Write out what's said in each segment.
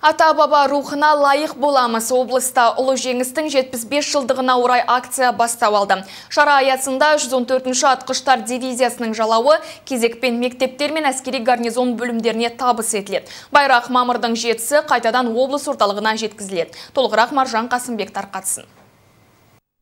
Ата-баба рухына лайық боламыз. Облыста ұлы жеңістің 75 жылдығына орай акция бастау алды. Шара аясында 114-ші атқыштар дивизиясының жалауы кезекпен мектептер мен әскери гарнизон бөлімдеріне табыс етіледі. Байрақ мамырдың жетісі қайтадан облыс орталығына жеткізіледі. Толығырақ Маржан Қасымбек тарқатсын.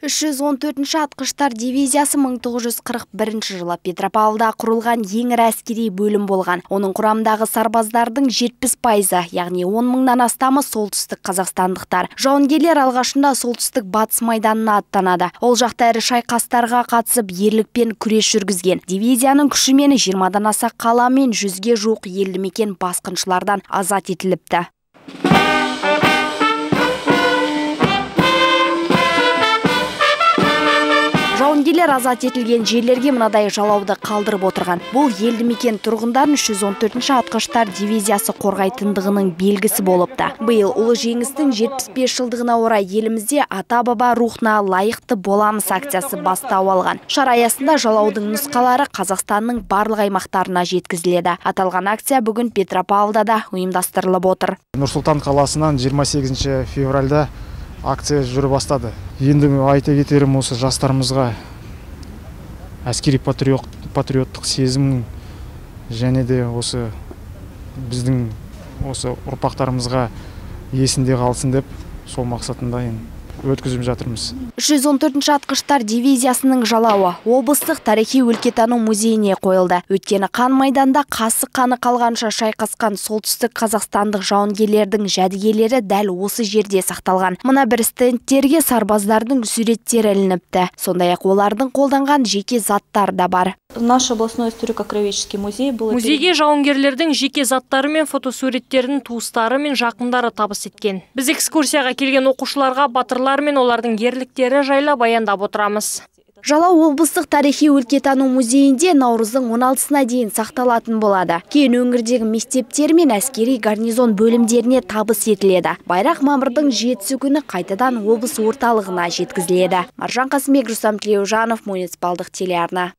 314-ші атқыштар дивизиясы 1941 жылы Петропавлда құрылған ең ірі әскери бөлім болған. Оның құрамдағы сарбаздардың 70 пайызы, яғни 10 мыңнан астамы солтүстік қазақстандықтар. Жауынгерлер алғашында солтүстік батыс майданына аттанады. Ол жақта ірі шайқастарға қатысып ерлікпен күрес жүргізген. Дивизияның күшімен 20-дан аса қала мен 100-ге жуық елді мекен басқыншылардан азат етіліпті. Жауынгерлер азат етілген жерлерге мынадай жалауды қалдырып отырған. Бұл елді мекен тұрғындарын 314-ші атқыштар дивизиясы қорғайтындығының белгісі болыпты. Биыл ұлы жеңістің 75 жылдығына орай елімізде ата баба рухына лайықты боламыз акциясы бастау алған. Шара аясында жалаудың нұсқалары қазақстанның барлық аймақтарына жеткізіледі. Аталған акция бүгін петропавлда да ұйымдастырылып отыр. Нұр сұлтан қаласынан 28 февральда акция жүре бастады. Енді айта кетерім осы жастарымызға әскери патриоттық сезім және де осы біздің осы ұрпақтарымызға есінде қалсын деп сол мақсатында енді өткізіп жатырмыз. 114-ші атқыштар дивизиясының жалауы облыстық тарихи өлкетану музейіне қойылды. Өйткені қан майданда қасы қаны қалғанша шайқасқан солтүстік қазақстандық жауынгерлердің жәдігерлері дәл осы жерде сақталған. Мына бір стендтерге сарбаздардың суреттері ілініпті. Сондай ақ олардың қолданған жеке заттар да бар. Наш областной историко-краеведческий музей был музейге жауынгерлердің жеке заттары мен фотосуреттерін туыстары мен жақындары табыс еткен біз экскурсияға келген оқушыларға батырлар мен олардың ерліктері жайлы баяндап отырамыз Жалау облыстық тарихи өлкетану музейінде наурыздың 16-сына дейін сақталатын болады. Кейін өңірдегі мектептер мен әскери гарнизон бөлімдеріне табыс етіледі. Байрақ мамырдың жетісі күні қайтадан облыс орталығына жеткізіледі. Маржан Қасымбек, Рустам Тілеужанов, муниципалдық телеарна.